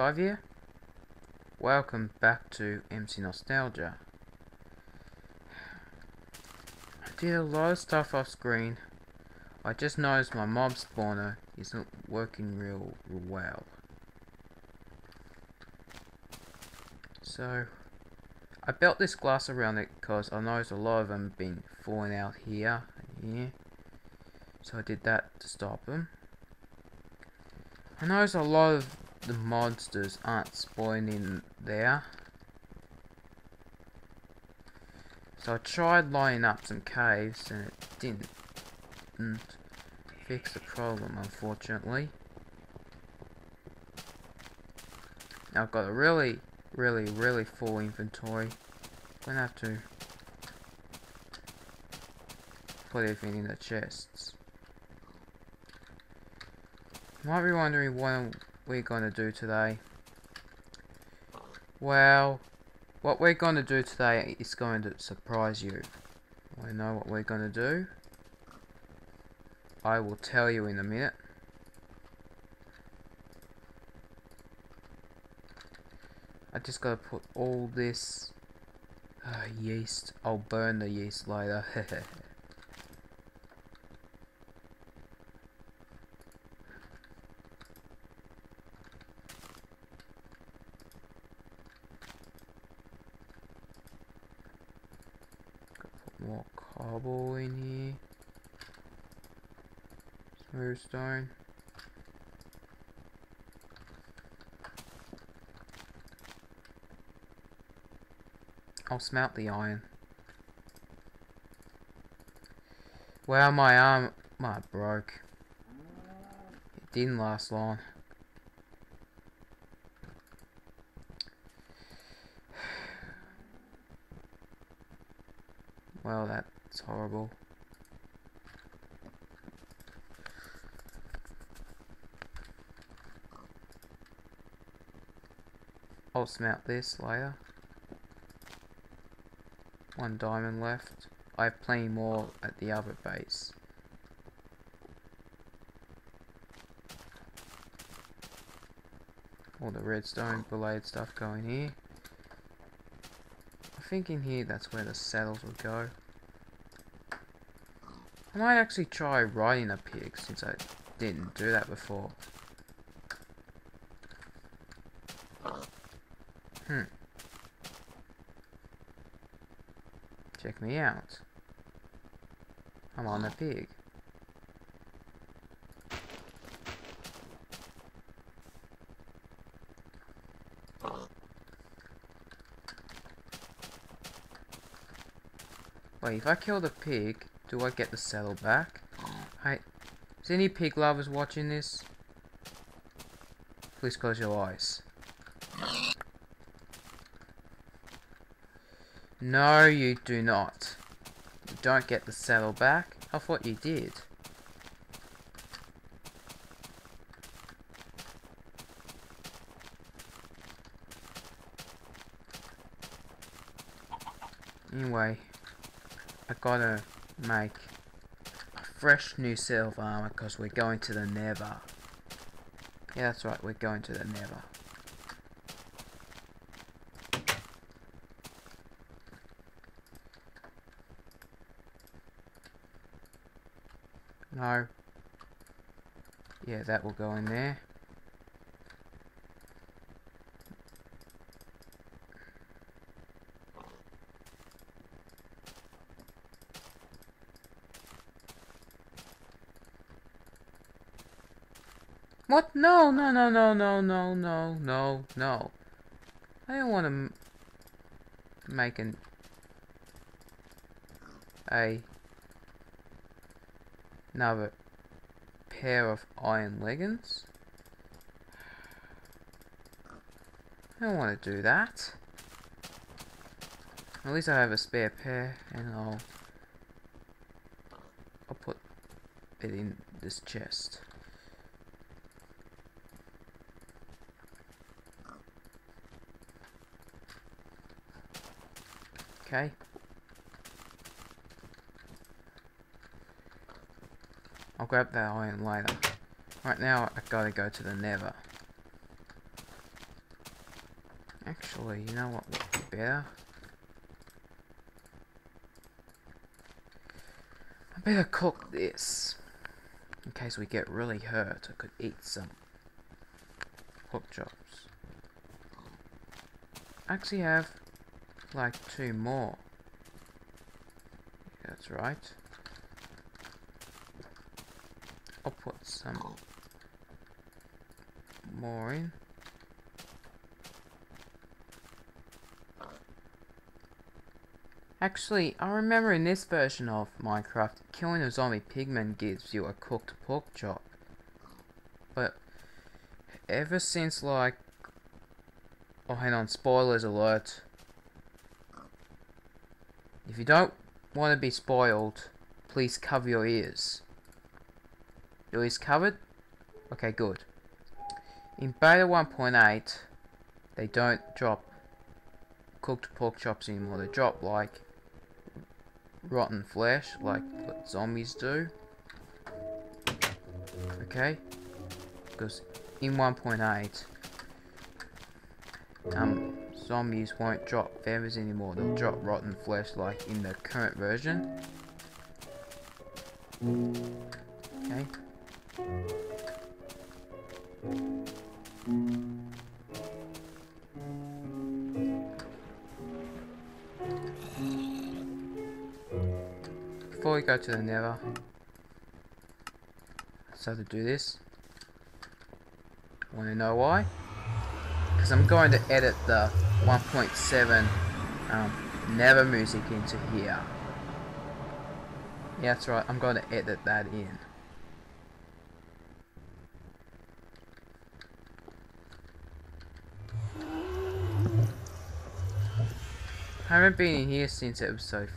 Gamer75 here. Welcome back to MC Nostalgia. I did a lot of stuff off screen. I just noticed my mob spawner isn't working real, real well. So, I built this glass around it because I noticed a lot of them been falling out here and here. So I did that to stop them. I noticed a lot of the monsters aren't spawning there. So I tried lining up some caves and it didn't, didn't fix the problem unfortunately. Now I've got a really, really, really full inventory. I'm gonna have to put everything in the chests. Might be wondering what we're going to do today. Well, what we're going to do today is going to surprise you. I know what we're going to do. I will tell you in a minute. I just got to put all this uh, yeast. I'll burn the yeast later. more cobble in here. Smooth stone. I'll smelt the iron. Well, my arm, my broke. It didn't last long. Well, that's horrible. I'll smelt this later. One diamond left. I have plenty more at the other base. All the redstone blade stuff going here. I think in here that's where the saddles would go. I might actually try riding a pig since I didn't do that before. Hmm. Check me out. I'm on a pig. Wait, if I kill the pig, do I get the saddle back? Hey, is any pig lovers watching this? Please close your eyes. No, you do not. You don't get the saddle back. I thought you did. Anyway, I gotta make a fresh new set of armor because we're going to the Nether. Yeah, that's right, we're going to the Nether. No. Yeah, that will go in there. What? No, no, no, no, no, no, no, no, no. I don't want to make an a another pair of iron leggings. I don't want to do that. At least I have a spare pair and I'll I'll put it in this chest. Okay. I'll grab that iron later. Right now, I gotta go to the nether. Actually, you know what would be better? I better cook this. In case we get really hurt, I could eat some pork chops. I actually have like two more. That's right. I'll put some more in. Actually, I remember in this version of Minecraft, killing a zombie pigman gives you a cooked pork chop. But, ever since like... Oh, hang on, spoilers alert. If you don't want to be spoiled, please cover your ears. Your ears covered? Okay, good. In beta 1.8, they don't drop cooked pork chops anymore. They drop like rotten flesh like what zombies do. Okay? Because in 1.8 um zombies won't drop feathers anymore, they'll drop rotten flesh like in the current version. Okay. Before we go to the nether, so to do this, want to know why? Because I'm going to edit the 1.7 um, nether music into here. Yeah, that's right, I'm going to edit that in. I haven't been in here since episode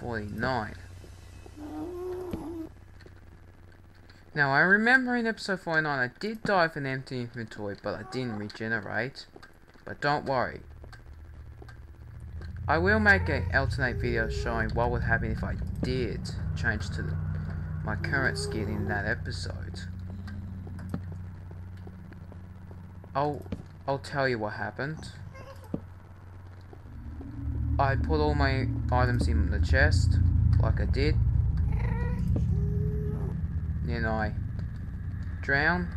49. Now, I remember in episode 49 I did die with an empty inventory, but I didn't regenerate. But don't worry. I will make an alternate video showing what would happen if I did change to the, my current skin in that episode. I'll, I'll tell you what happened. I put all my items in the chest, like I did, then I drown,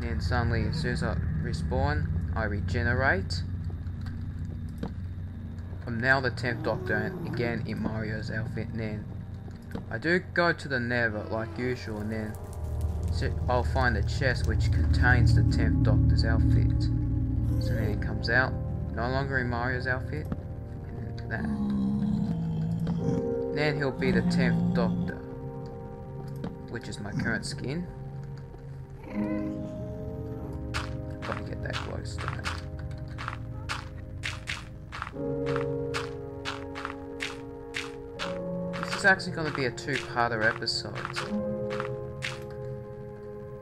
then suddenly as soon as I respawn, I regenerate. I'm now the 10th Doctor again in Mario's outfit then I do go to the nether like usual and then I'll find a chest which contains the 10th Doctor's outfit. So then it comes out, no longer in Mario's outfit, that. Then he'll be the 10th Doctor which is my current skin. Gotta get that it. This is actually going to be a two-parter episode.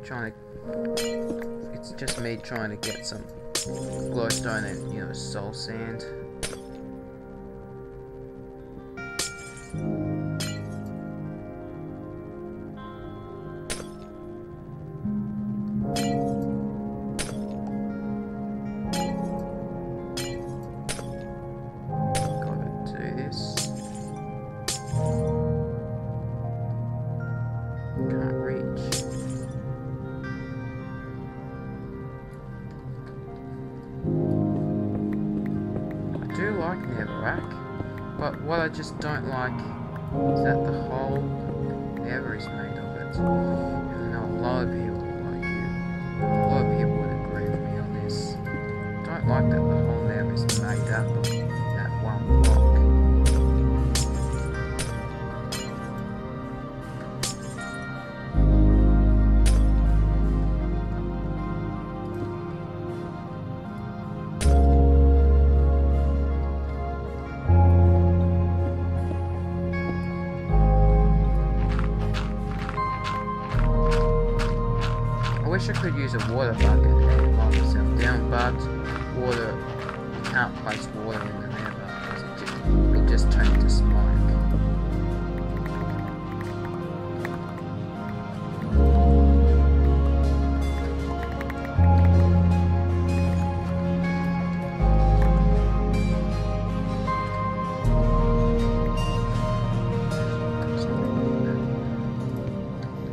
Trying to... It's just me trying to get some glowstone and, you know, soul sand. Just don't like is that the whole nether is made of it. Even though a lot use a water bucket and calm yourself down, but water, you can't place water in the river. Because it just, it just turns to smoke.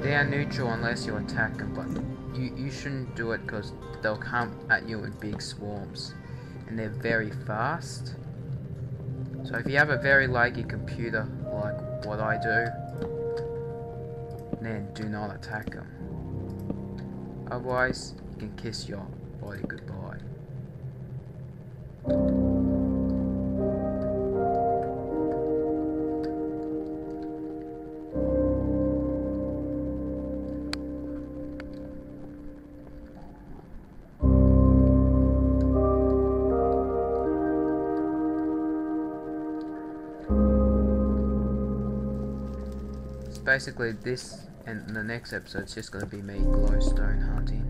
They are neutral unless you attack them, but you, you shouldn't do it because they'll come at you in big swarms. And they're very fast. So if you have a very laggy computer, like what I do, then do not attack them. Otherwise, you can kiss your body goodbye. Basically this and the next episode is just going to be me glowstone hunting.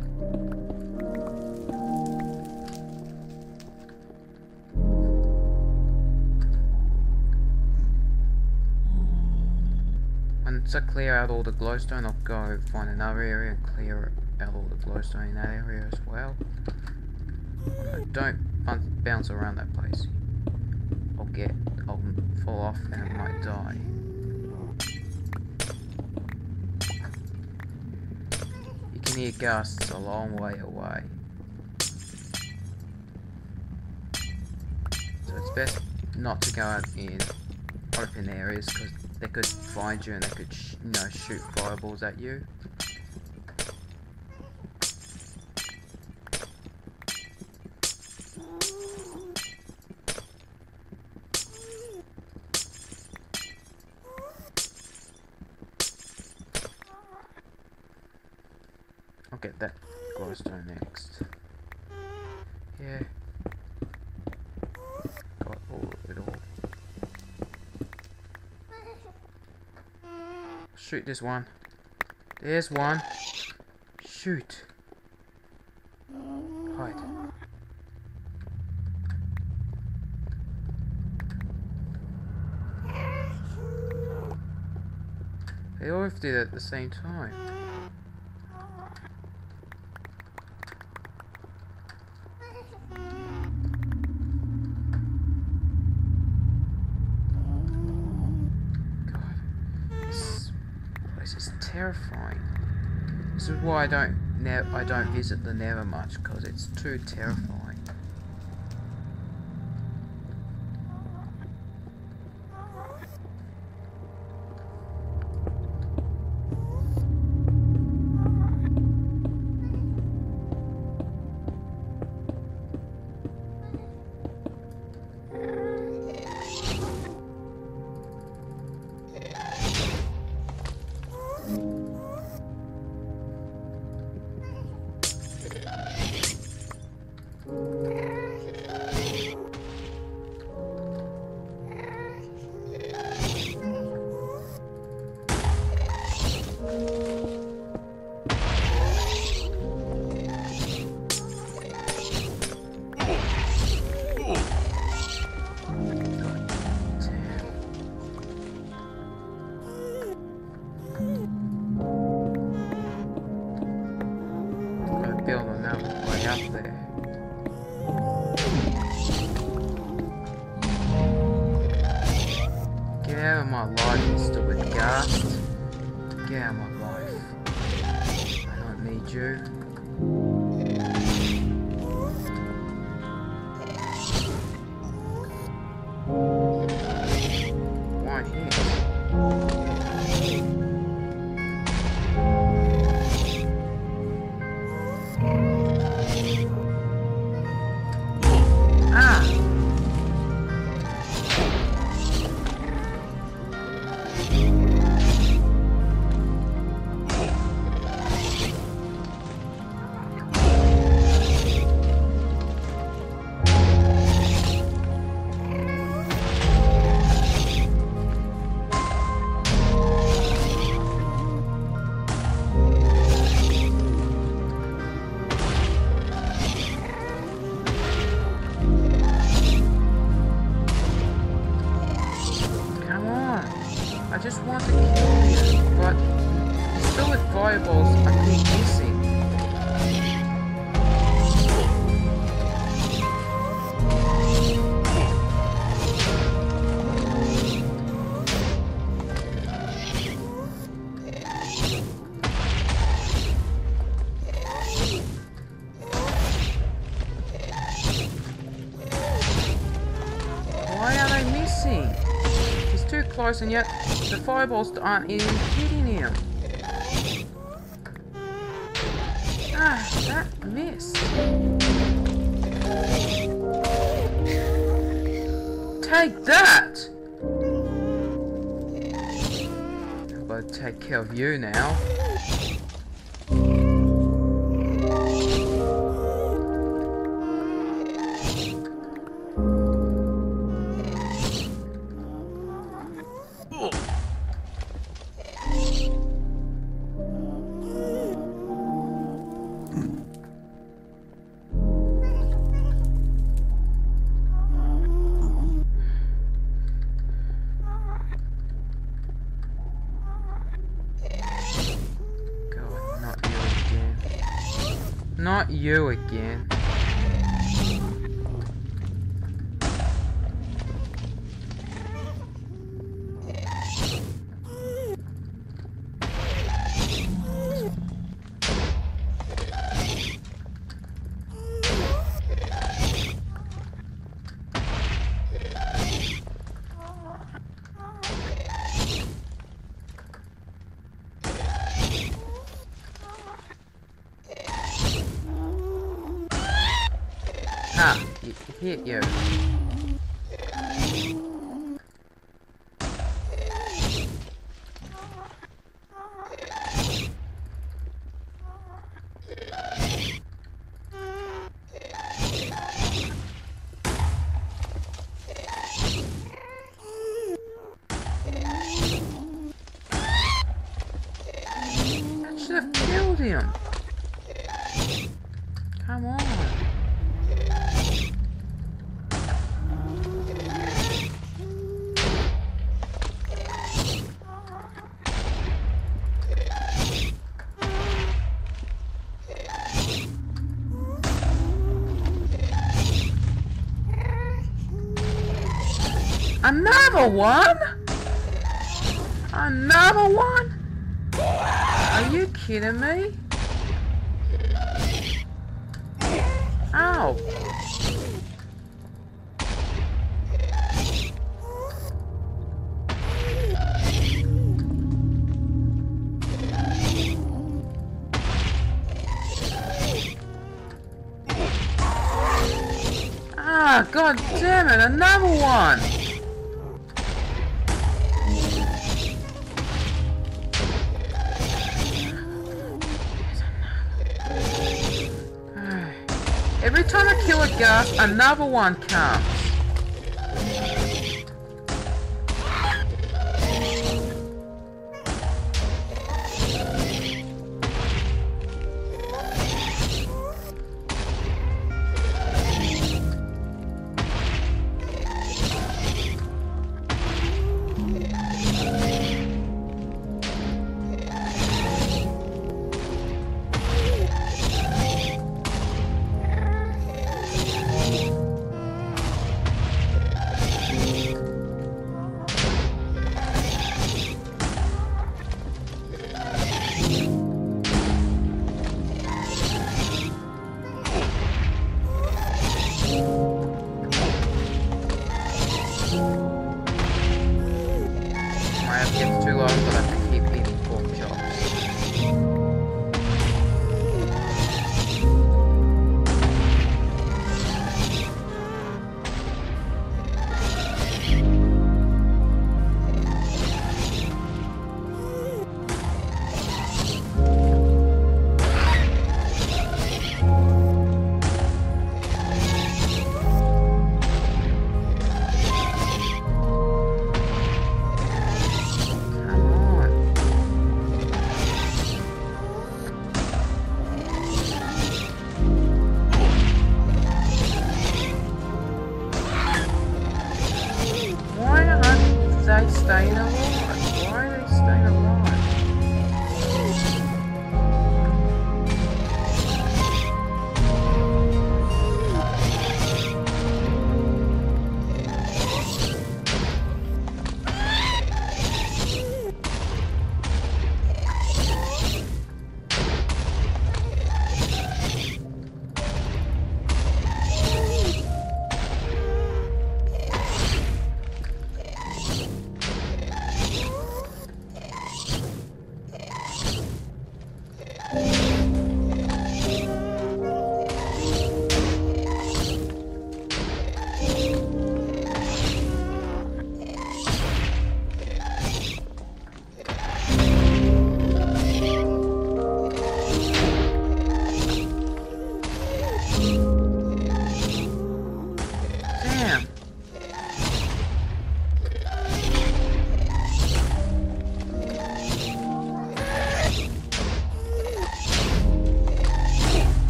Once I clear out all the glowstone, I'll go find another area and clear out all the glowstone in that area as well. don't bounce around that place. I'll get, I'll fall off and I might die. Hear ghasts a long way away. So it's best not to go out in open areas because they could find you and they could, you know, shoot fireballs at you. I'll get that glowstone next. Yeah. Got all of it all. This one. There's one. Shoot. Hide. They all did at the same time. terrifying. This is why I don't I don't visit the Nether much because it's too terrifying. care of my life, you stupid ghast. Get out of my life. I don't need you. Close, and yet the fireballs aren't even hitting him. Ah, that missed. Take that! I've got to take care of you now. You again. It hit you. Another one? Another one? Are you kidding me? Ow. Ah, god damn it, another one! Every time I kill a ghast, another one comes.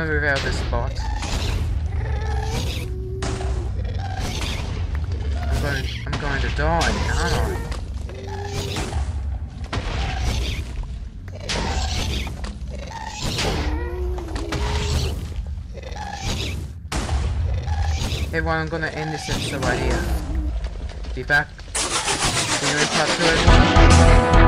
Move out of this spot. I'm going, I'm going to die, aren't I? Everyone, I'm gonna end this episode right here. Be back. See you in part two, everyone.